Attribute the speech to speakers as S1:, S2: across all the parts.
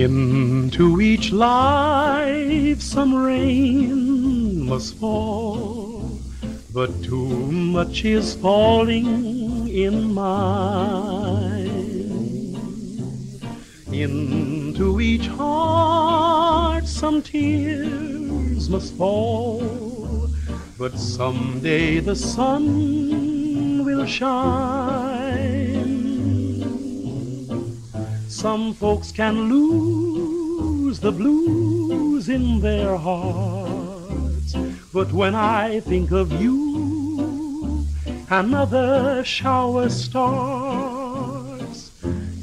S1: Into each life some rain must fall, but too much is falling in mine. Into each heart some tears must fall, but someday the sun will shine. Some folks can lose the blues in their hearts, but when I think of you, another shower starts.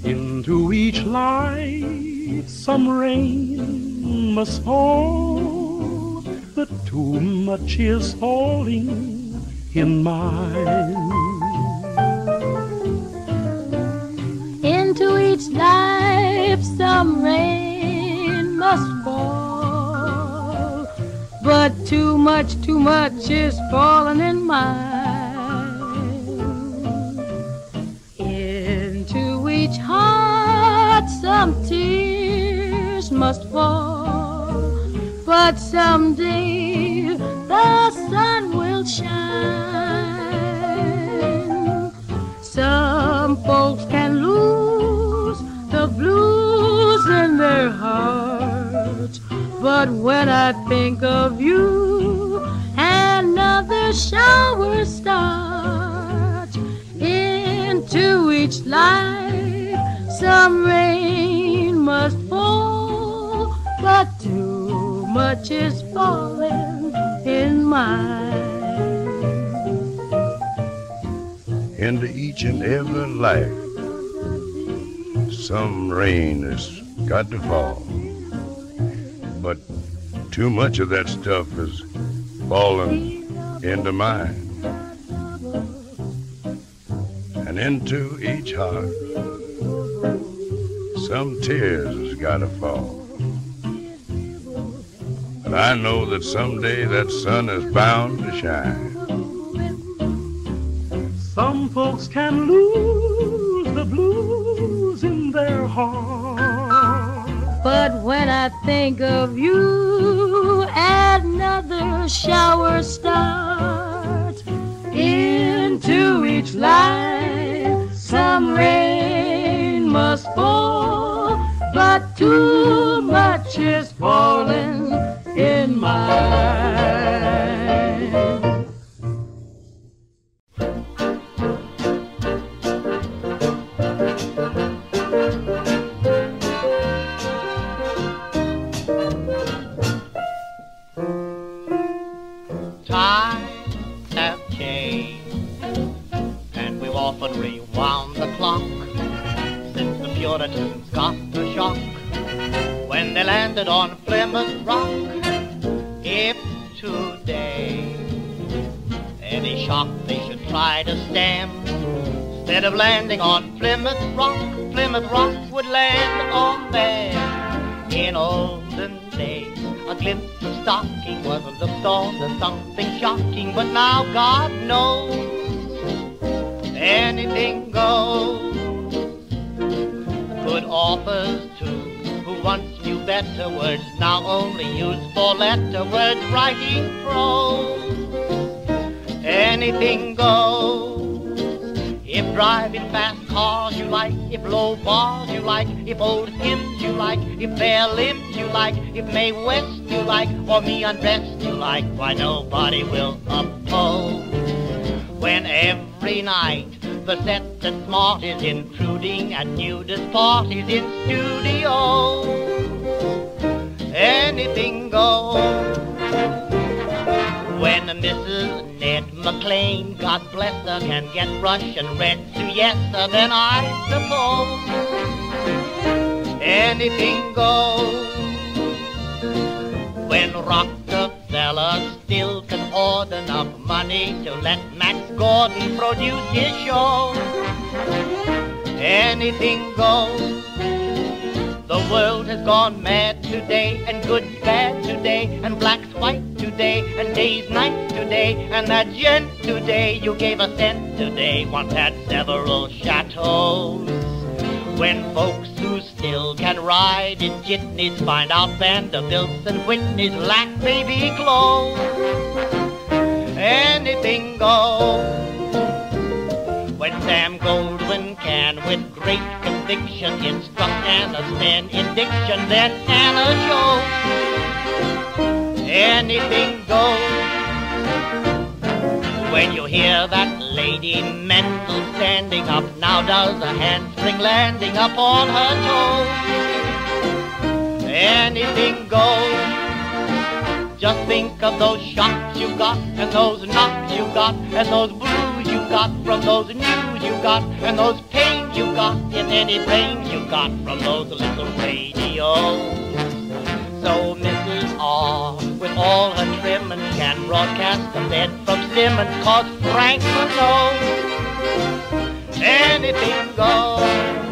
S1: Into each life some rain must fall, but too much is falling in mine.
S2: Into each some rain must fall, but too much, too much is falling in mine. Into each heart some tears must fall, but someday I think of you, another shower starts. Into each life, some rain must fall, but too much is falling in mine.
S3: into each and every life. Some rain has got to fall. Too much of that stuff has fallen into mine. And into each heart, some tears has got to fall. But I know that someday that sun is bound to shine.
S1: Some folks can lose the blues in their heart.
S2: When I think of you, another shower starts. Into each life, some rain must fall, but too much is falling in mine.
S4: Plymouth Rock would land on them. In olden days, a glimpse of stocking was looked on as something shocking, but now God knows anything goes. Good authors too, who once knew better words, now only use four-letter words writing prose. Anything goes. If driving fast you like, if low bars you like, if old hymns you like, if bare limbs you like, if Mae West you like, or me undressed you like, why nobody will oppose. When every night the set and smart is intruding at nudist parties in studios, anything goes. When the Mrs. Ned McLean, God bless her, can get Russian red siesta, then I suppose anything goes. When Rockefeller still can hoard enough money to let Max Gordon produce his show, anything goes. The world has gone mad today, and good's bad today, and black's white today, and day's night today, and that gent today you gave a cent today once had several chateaus. When folks who still can ride in jitneys, find out Vanderbilts and Whitneys lack baby clothes. Anything goes. When Sam Goldwyn can, with great conviction, instruct Anna's Sten in diction, then Anna shows. Anything goes. When you hear that lady Mendl standing up, now does a handspring landing up on her toes. Anything goes. Just think of those shocks you got, and those knocks you got, and those blues you got from those news you got, and those pains you got in any brains you got from those little radios. So Mrs. Trimmings, can broadcast the bed from Simmons, cause Franklin knows anything goes.